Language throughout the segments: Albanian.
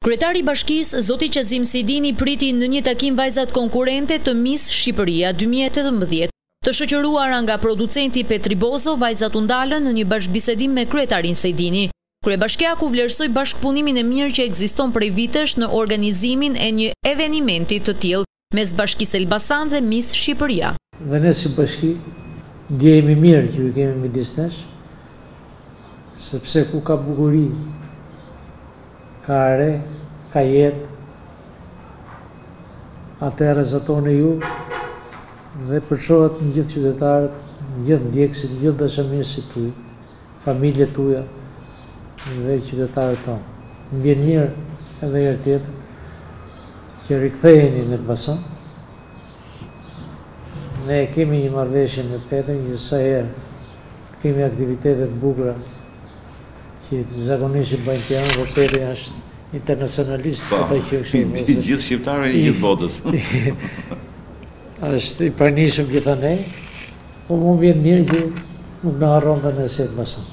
Kryetari i bashkisë, zoti Qazim Sejdini priti në një takim vajzat konkurrente të Miss Shqipëria dy mijë e tetëmbëdhjetë. Të shoqëruara nga producenti Petri Bozo, vajzat u ndalën në një bashkëbisedim me kryetarin Sejdini. Kryebashkiaku vlerësoi bashkëpunimin e mirë që ekziston prej vitesh në organizimin e një evenimenti të tillë. Mes Bashkisë Elbasan dhe Miss Shqipëria. Dhe ne si Bashki ndjehemi mirë që ju kemi midis nesh, sepse ku ka bukuri, ka hare, ka jetë, atëherë rrezatoni ju dhe përçohet në gjithë qytetarët, në gjithë ndjekësit, në gjithë dashamirësit tuj. familjet tuja dhe qytetarët tonë. Më vjen mirë edhe një herë tjetër që riktheheni në Elbasan. Ne e kemi një marrëveshje me Petrin që sa herë të kemi aktivitete të bukura që zakonisht i bëjnë në Tiranë, por Petri është internacionalist, po ta qofsh i mos. I gjithë shqiptarëve i gjithë botës. Është i pranishëm gjithanë. Po mu m'vjen mirë që nuk na harron dhe ne si Elbasan.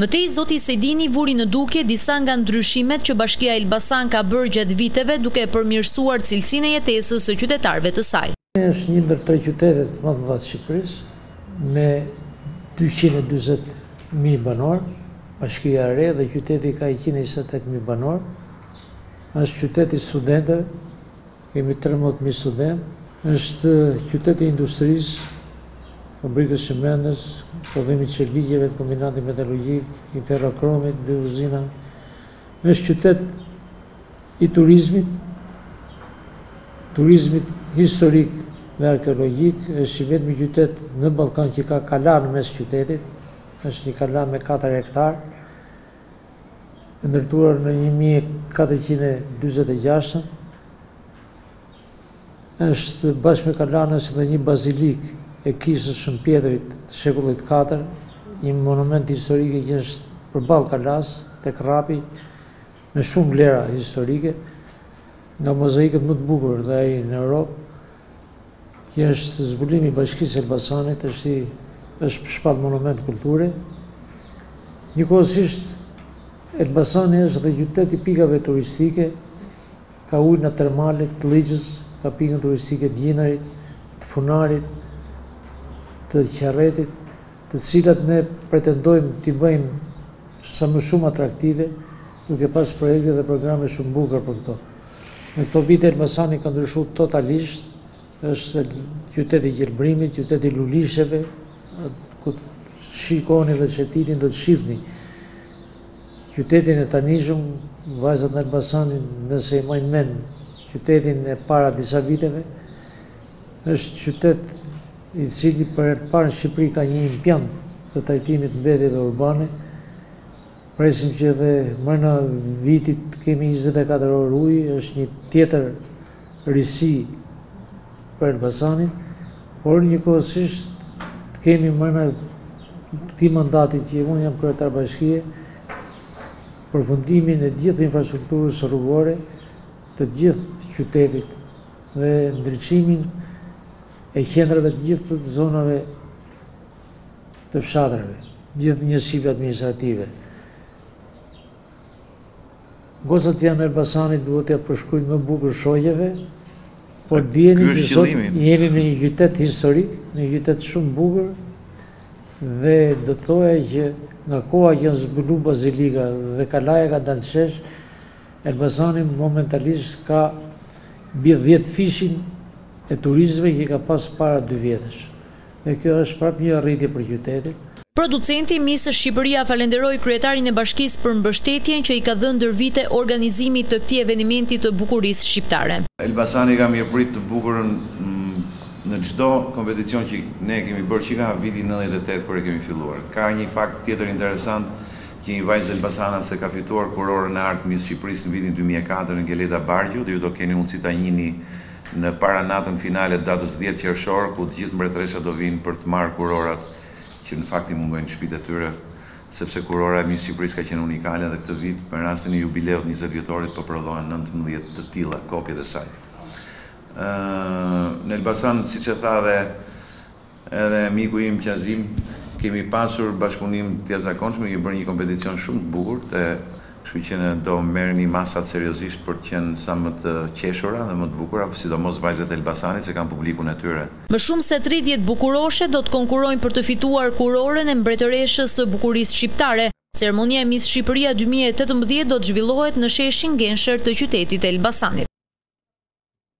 Më tej zoti Sejdini vuri në dukje disa nga ndryshimet që Bashkia Elbasan ka bërë gjatë viteve duke përmirësuar cilësinë e jetesës së qytetarëve të saj. Është një ndër tre qytetet më të mëdha të Shqipërisë me dyqind e dyzet mijë banorë, bashkia e re dhe qyteti ka njëqind e njëzet e tetë mijë banorë, është qytet i studentëve, Kemi trembëdhjetë mijë studentë. Është qytet i industrisë, fabrikës çimentos, prodhimit të çeliqeve, kombinatit metalurgjik, i ferrokromit, dy uzina. Është qytet i turizmit, turizmit historik dhe arkeologjik. Është i vetmi qytet në Ballkan që ka kala në mes të qytetit. Është një kala me katër hektarë. e ndërtuar në një mijë e katërqind e dyzet e gjashtën, është bashkë me kalanë edhe një bazilikë e Kishës së Shën Pjetrit të shekullit katër, një monument historike që është përballë kalasë, tek Rrapi, me shumë vlera historike, nga mozaikët më të bukur dhe ai në Europë, Kjo është zbulim i Bashkisë së Elbasanit, është shpall monument kulture. Njëkohësisht Elbasani është dhe qytet i pikave turistike, ka ujna termale të Llixhës, ka pikën turistike të Gjinarit, të Funarit, të Qerretit, të cilat ne pretendojmë t'i bëjmë sa më shumë atraktive, duke pas projekte dhe programe shumë bukur për këto. Në këto vite Elbasani ka ndryshu totalisht, është qytet i gjelbrimit, qytet i lulisheve, kur të shikoni dhe të shëtisni do të shifni qytetin e tanishëm, vajzat e Elbasanit nëse e majnë men qytetin e para disa viteve, është qytet i cili për herë t'parë në Shqipëri ka një impiant të trajtimit të mbetjeve urbane, Presim që edhe mbrëna vitit të kemi njëzet e katër orë ujë, është një tjetër risi për Elbasanin, por njëkohësisht të kemi mbrëna këtij mandati që unë jam kryetar bashkie, përfundimin e gjithë infrastrukturës rrugore të gjithë qytetit dhe ndriçimin e qendrave të gjithë zonave të fshatrave, gjithë njësive administrative. Gocat e Elbasanit duhet ta përshkrujnë më bukur shoqeve, por dijeni që sot jeni në një qytet historik, në një qytet shumë të bukur, dhe do të thoja që nga koha që janë zbulu bazilika dhe kalaja ka dalë n'shesh, Elbasani momentalisht ka mbi 10 fishin e turistëve që ka pas para dy vjetësh. Dhe kjo është prapë një arritje për qytetin. Producenti i Miss Shqipëria falënderoi kryetarin e bashkisë për mbështetjen që i ka dhënë ndër vite organizimit të këtij evenimenti të bukurisë shqiptare. Elbasani ka mirëpritë të bukurën në çdo kompeticion që ne kemi bërë që nga viti nëntëdhjetë e tetë kur e kemi filluar. Ka një fakt tjetër interesant që një vajzë elbasanase ka fituar kurorën e artë Miss Shqipërisë në vitin dy mijë e katër, Enkeleda Bargjo dhe ju do keni mundësi ta njihni në paranatën e finales të datës dhjetë qershor, ku të gjithë mbretëreshat do vijnë për të marrë kurorat që në fakt i mungojnë në shpitë e tyre, sepse kurora e Miss Shqipërisë ka qenë unikale dhe këtë vit, me rastin e jubileut njëzet vjetorit po prodhohen nëntëmbëdhjetë të tilla kopje të saj. Ëë, në Elbasan, siç e tha dhe Edhe miku im Qazim kemi pasur bashkëpunim të jashtëzakonshëm, kemi bërë një kompeticion shumë të bukur dhe kështu që do merrni masat seriozisht për të qenë sa më të qeshura dhe më të bukura, sidomos vajzat e Elbasanit se kanë publikun e tyre. Më shumë se tridhjetë bukuroshe do të konkurrojnë për të fituar Kurorën e Mbretëreshës së Bukurisë Shqiptare. Ceremonia e Miss Shqipëria dy mijë e tetëmbëdhjetë do të zhvillohet në sheshin Gensher të qytetit të Elbasanit.